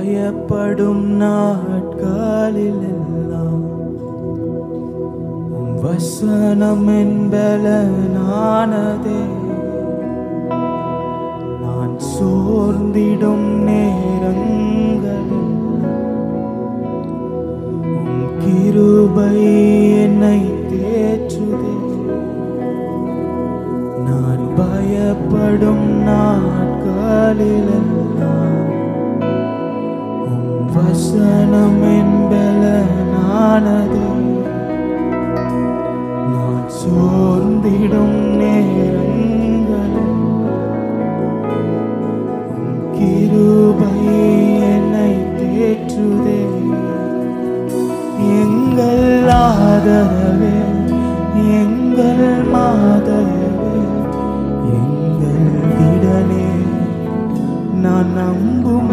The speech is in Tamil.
பயப்படும் நாட்களில் எல்லாம் வசனம் என்பலனானதே நான் சோர்ந்திடும் நேரங்களில் கிருபை என்னை தேற்றுதே. நான் பயப்படும் நாட்களிலெல்லாம் வசனம் என்பலனானது நான் சோர்ந்திடும் நேரங்கள். கிருபை என்னை தேற்றுதே. எங்கள் ஆதரவே எங்கள் மாதரவே எங்கள் திடனே. நான் நம்பும்